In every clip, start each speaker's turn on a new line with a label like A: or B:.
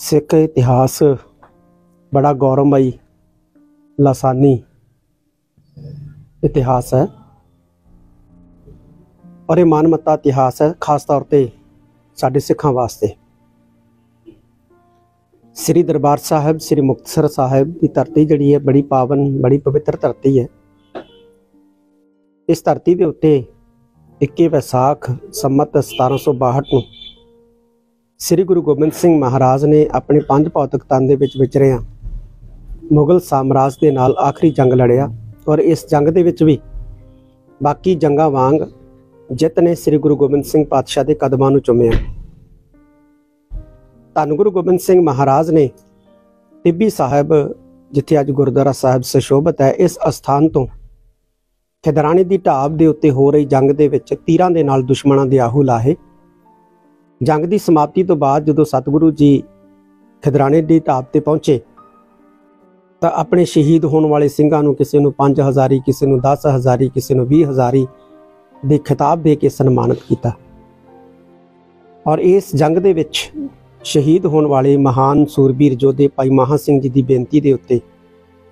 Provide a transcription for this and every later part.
A: ਸਿੱਖ ਇਤਿਹਾਸ ਬੜਾ ਗੌਰਵਮਈ, ਲਾਸਾਨੀ ਇਤਿਹਾਸ ਹੈ। ਔਰ ਇਹ ਮਾਨਮੱਤਾ ਇਤਿਹਾਸ ਹੈ, ਖਾਸ ਤੌਰ ਤੇ ਸਾਡੇ ਸਿੱਖਾਂ ਵਾਸਤੇ। ਸ੍ਰੀ ਦਰਬਾਰ ਸਾਹਿਬ, ਸ੍ਰੀ ਮੁਕਤਸਰ ਸਾਹਿਬ ਦੀ ਧਰਤੀ ਜਿਹੜੀ ਹੈ, ਬੜੀ ਪਾਵਨ, ਬੜੀ ਪਵਿੱਤਰ ਧਰਤੀ ਹੈ। ਇਸ ਧਰਤੀ ਦੇ ਉੱਤੇ 21 ਵਿਸਾਖ ਸੰਮਤ 1762 ਨੂੰ ਸ੍ਰੀ ਗੁਰੂ ਗੋਬਿੰਦ ਸਿੰਘ ਮਹਾਰਾਜ ਨੇ ਆਪਣੇ ਪੰਜ ਭੌਤਿਕ ਤਨ ਦੇ ਵਿੱਚ ਵਿਚਰਿਆ। ਮੁਗਲ ਸਾਮਰਾਜ ਦੇ ਨਾਲ ਆਖਰੀ ਜੰਗ ਲੜਿਆ ਔਰ ਇਸ ਜੰਗ ਦੇ ਵਿੱਚ ਵੀ ਬਾਕੀ ਜੰਗਾਂ ਵਾਂਗ ਜਿੱਤ ਨੇ ਸ੍ਰੀ ਗੁਰੂ ਗੋਬਿੰਦ ਸਿੰਘ ਪਾਤਸ਼ਾਹ ਦੇ ਕਦਮਾਂ ਨੂੰ ਚੁੰਮਿਆ। ਧੰਨ ਗੁਰੂ ਗੋਬਿੰਦ ਸਿੰਘ ਮਹਾਰਾਜ ਨੇ ਟਿੱਬੀ ਸਾਹਿਬ, ਜਿੱਥੇ ਅੱਜ ਗੁਰਦੁਆਰਾ ਸਾਹਿਬ ਸੁਸ਼ੋਭਿਤ ਹੈ, ਇਸ ਅਸਥਾਨ ਤੋਂ ਖਿਦਰਾਣੇ ਦੀ ਢਾਬ ਦੇ ਉੱਤੇ ਹੋ ਰਹੀ ਜੰਗ ਦੇ ਵਿੱਚ ਤੀਰਾਂ ਦੇ ਨਾਲ ਦੁਸ਼ਮਣਾਂ ਦੇ ਆਹੂ ਲਾਹੇ ਜੰਗ ਦੀ ਸਮਾਪਤੀ ਤੋਂ ਬਾਅਦ ਜਦੋਂ ਸਤਿਗੁਰੂ ਜੀ ਖਿਦਰਾਣੇ ਦੀ ਢਾਬ ਤੇ ਪਹੁੰਚੇ, ਤਾਂ ਆਪਣੇ ਸ਼ਹੀਦ ਹੋਣ ਵਾਲੇ ਸਿੰਘਾਂ ਨੂੰ ਕਿਸੇ ਨੂੰ 5000 ਕਿਸੇ ਨੂੰ 10000 ਕਿਸੇ ਨੂੰ 20000 ਦੇ ਖਿਤਾਬ ਦੇ ਕੇ ਸਨਮਾਨਿਤ ਕੀਤਾ। ਔਰ ਇਸ ਜੰਗ ਦੇ ਵਿੱਚ ਸ਼ਹੀਦ ਹੋਣ ਵਾਲੇ ਮਹਾਨ ਸੂਰਬੀਰ ਯੋਧੇ ਭਾਈ ਮਹਾ ਸਿੰਘ ਜੀ ਦੀ ਬੇਨਤੀ ਦੇ ਉੱਤੇ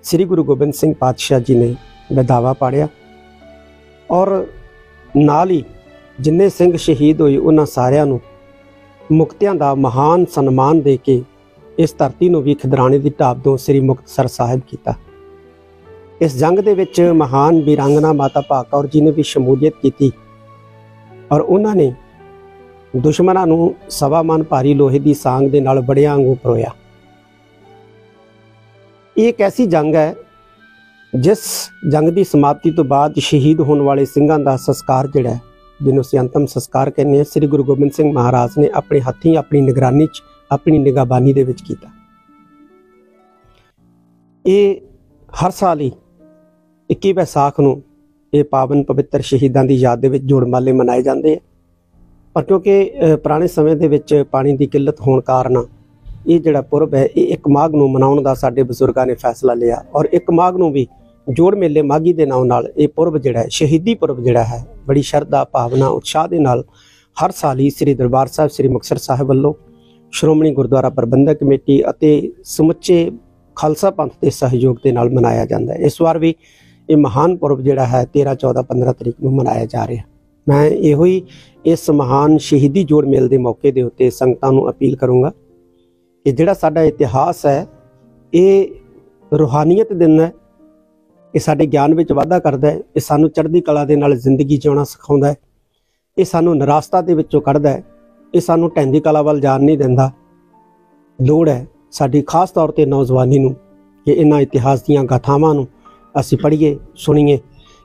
A: ਸ੍ਰੀ ਗੁਰੂ ਗੋਬਿੰਦ ਸਿੰਘ ਪਾਤਸ਼ਾਹ ਜੀ ਨੇ ਵਿਦਾਵਾ ਪਾੜਿਆ। ਔਰ ਨਾਲ ਹੀ ਜਿੰਨੇ ਸਿੰਘ ਸ਼ਹੀਦ ਹੋਏ, ਉਹਨਾਂ ਸਾਰਿਆਂ ਨੂੰ ਮੁਕਤਿਆਂ ਦਾ ਮਹਾਨ ਸਨਮਾਨ ਦੇ ਕੇ ਇਸ ਧਰਤੀ ਨੂੰ ਵੀ ਖਿਦਰਾਣੇ ਦੀ ਢਾਬ ਤੋਂ ਸ੍ਰੀ ਮੁਕਤਸਰ ਸਾਹਿਬ ਕੀਤਾ। ਇਸ ਜੰਗ ਦੇ ਵਿੱਚ ਮਹਾਨ ਵੀਰਾਂਗਨਾ ਮਾਤਾ ਭਾਗ ਕੌਰ ਜੀ ਨੇ ਵੀ ਸ਼ਮੂਲੀਅਤ ਕੀਤੀ ਔਰ ਉਹਨਾਂ ਨੇ ਦੁਸ਼ਮਣਾਂ ਨੂੰ ਸਵਾ ਮਨ ਭਾਰੀ ਲੋਹੇ ਦੀ ਸਾਂਗ ਦੇ ਨਾਲ ਬੜਿਆਂ ਵਾਂਗੂ ਪਰੋਇਆ। ਇਹ ਇੱਕ ਐਸੀ ਜੰਗ ਹੈ ਜਿਸ ਜੰਗ ਦੀ ਸਮਾਪਤੀ ਤੋਂ ਬਾਅਦ ਸ਼ਹੀਦ ਹੋਣ ਵਾਲੇ ਸਿੰਘਾਂ ਦਾ ਸੰਸਕਾਰ ਜਿਹੜਾ ਜਿਹਨੂੰ ਅਸੀਂ ਅੰਤਮ ਸੰਸਕਾਰ ਕਹਿੰਦੇ ਹਾਂ ਸ੍ਰੀ ਗੁਰੂ ਗੋਬਿੰਦ ਸਿੰਘ ਮਹਾਰਾਜ ਨੇ ਆਪਣੇ ਹੱਥੀਂ ਆਪਣੀ ਨਿਗਰਾਨੀ 'ਚ ਆਪਣੀ ਨਿਗਾਹਬਾਨੀ ਦੇ ਵਿੱਚ ਕੀਤਾ। ਇਹ ਹਰ ਸਾਲ ਹੀ 21 ਵੈਸਾਖ ਨੂੰ ਇਹ ਪਾਵਨ ਪਵਿੱਤਰ ਸ਼ਹੀਦਾਂ ਦੀ ਯਾਦ ਦੇ ਵਿੱਚ ਜੋੜ ਮਾਲੇ ਮਨਾਏ ਜਾਂਦੇ ਆ। ਪਰ ਕਿਉਂਕਿ ਪੁਰਾਣੇ ਸਮੇਂ ਦੇ ਵਿੱਚ ਪਾਣੀ ਦੀ ਕਿੱਲਤ ਹੋਣ ਕਾਰਨ ਇਹ ਜਿਹੜਾ ਪੁਰਬ ਹੈ, ਇਹ ਇੱਕ ਮਾਘ ਨੂੰ ਮਨਾਉਣ ਦਾ ਸਾਡੇ ਬਜ਼ੁਰਗਾਂ ਨੇ ਫੈਸਲਾ ਲਿਆ ਔਰ ਇੱਕ ਮਾਘ ਨੂੰ ਵੀ ਜੋੜ ਮੇਲੇ ਮਾਗੀ ਦੇ ਨਾਮ ਨਾਲ ਇਹ ਪੁਰਬ ਜਿਹੜਾ ਹੈ, ਸ਼ਹੀਦੀ ਪੁਰਬ ਜਿਹੜਾ ਹੈ, ਬੜੀ ਸ਼ਰਧਾ, ਭਾਵਨਾ, ਉਤਸ਼ਾਹ ਦੇ ਨਾਲ ਹਰ ਸਾਲ ਹੀ ਸ੍ਰੀ ਦਰਬਾਰ ਸਾਹਿਬ, ਸ੍ਰੀ ਮੁਕਤਸਰ ਸਾਹਿਬ ਵੱਲੋਂ ਸ਼੍ਰੋਮਣੀ ਗੁਰਦੁਆਰਾ ਪ੍ਰਬੰਧਕ ਕਮੇਟੀ ਅਤੇ ਸਮੁੱਚੇ ਖਾਲਸਾ ਪੰਥ ਦੇ ਸਹਿਯੋਗ ਦੇ ਨਾਲ ਮਨਾਇਆ ਜਾਂਦਾ ਹੈ। ਇਸ ਵਾਰ ਵੀ ਇਹ ਮਹਾਨ ਪੁਰਬ ਜਿਹੜਾ ਹੈ 13 14 15 ਤਰੀਕ ਨੂੰ ਮਨਾਇਆ ਜਾ ਰਿਹਾ ਮੈਂ ਇਹੋ ਹੀ ਇਸ ਮਹਾਨ ਸ਼ਹੀਦੀ ਜੋੜ ਮੇਲ ਦੇ ਮੌਕੇ ਦੇ ਉੱਤੇ ਸੰਗਤਾਂ ਨੂੰ ਅਪੀਲ ਕਰੂੰਗਾ ਕਿ ਜਿਹੜਾ ਸਾਡਾ ਇਤਿਹਾਸ ਹੈ, ਇਹ ਰੂਹਾਨੀਅਤ ਦਿਨ ਹੈ ਇਹ ਸਾਡੇ ਗਿਆਨ ਵਿੱਚ ਵਾਧਾ ਕਰਦਾ ਹੈ, ਇਹ ਸਾਨੂੰ ਚੜ੍ਹਦੀ ਕਲਾ ਦੇ ਨਾਲ ਜ਼ਿੰਦਗੀ ਜਿਉਣਾ ਸਿਖਾਉਂਦਾ ਹੈ, ਇਹ ਸਾਨੂੰ ਨਿਰਾਸਤਾ ਦੇ ਵਿੱਚੋਂ ਕੱਢਦਾ ਹੈ, ਇਹ ਸਾਨੂੰ ਢੈਂਦੀ ਕਲਾ ਵੱਲ ਜਾਣ ਨਹੀਂ ਦਿੰਦਾ। ਲੋੜ ਹੈ ਸਾਡੀ ਖਾਸ ਤੌਰ ਤੇ ਨੌਜਵਾਨੀ ਨੂੰ ਕਿ ਇਹਨਾਂ ਇਤਿਹਾਸ ਦੀਆਂ ਗਾਥਾਵਾਂ ਨੂੰ ਅਸੀਂ ਪੜ੍ਹੀਏ, ਸੁਣੀਏ,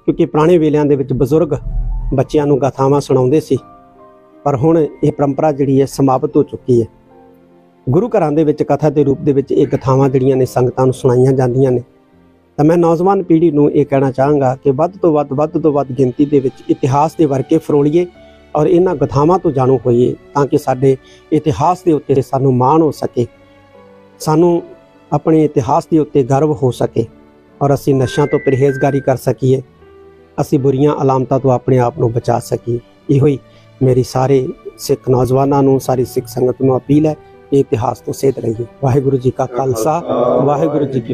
A: ਕਿਉਂਕਿ ਪੁਰਾਣੇ ਵੇਲਿਆਂ ਦੇ ਵਿੱਚ ਬਜ਼ੁਰਗ ਬੱਚਿਆਂ ਨੂੰ ਗਾਥਾਵਾਂ ਸੁਣਾਉਂਦੇ ਸੀ। ਪਰ ਹੁਣ ਇਹ ਪਰੰਪਰਾ ਜਿਹੜੀ ਹੈ ਸਮਾਪਤ ਹੋ ਚੁੱਕੀ ਹੈ। ਗੁਰੂ ਘਰਾਂ ਦੇ ਵਿੱਚ ਕਥਾ ਦੇ ਰੂਪ ਦੇ ਵਿੱਚ ਇਹ ਕਥਾਵਾਂ ਜਿਹੜੀਆਂ ਨੇ ਸੰਗਤਾਂ ਨੂੰ ਸੁਣਾਈਆਂ ਜਾਂਦੀਆਂ ਨੇ। ਤਾਂ ਮੈਂ ਨੌਜਵਾਨ ਪੀੜ੍ਹੀ ਨੂੰ ਇਹ ਕਹਿਣਾ ਚਾਹਾਂਗਾ ਕਿ ਵੱਧ ਤੋਂ ਵੱਧ ਵੱਧ ਤੋਂ ਵੱਧ ਗਿਣਤੀ ਦੇ ਵਿੱਚ ਇਤਿਹਾਸ ਦੇ ਵਰਕੇ ਫਰੋਲੀਏ ਔਰ ਇਹਨਾਂ ਗਥਾਵਾਂ ਤੋਂ ਜਾਣੂ ਹੋਈਏ ਤਾਂ ਕਿ ਸਾਡੇ ਇਤਿਹਾਸ ਦੇ ਉੱਤੇ ਸਾਨੂੰ ਮਾਣ ਹੋ ਸਕੇ, ਸਾਨੂੰ ਆਪਣੇ ਇਤਿਹਾਸ ਦੇ ਉੱਤੇ ਗਰਵ ਹੋ ਸਕੇ ਔਰ ਅਸੀਂ ਨਸ਼ਿਆਂ ਤੋਂ ਪਰਹੇਜ਼ਗਾਰੀ ਕਰ ਸਕੀਏ, ਅਸੀਂ ਬੁਰੀਆਂ ਅਲਾਮਤਾਂ ਤੋਂ ਆਪਣੇ ਆਪ ਨੂੰ ਬਚਾ ਸਕੀਏ। ਇਹੋ ਹੀ ਮੇਰੀ ਸਾਰੇ ਸਿੱਖ ਨੌਜਵਾਨਾਂ ਨੂੰ, ਸਾਰੀ ਸਿੱਖ ਸੰਗਤ ਨੂੰ ਅਪੀਲ ਹੈ ਕਿ ਇਤਿਹਾਸ ਤੋਂ ਸੇਧ ਰਹੀਏ ਵਾਹਿਗੁਰੂ ਜੀ ਕਾ ਖਾਲਸਾ, ਵਾਹਿਗੁਰੂ ਜੀ ਕੀ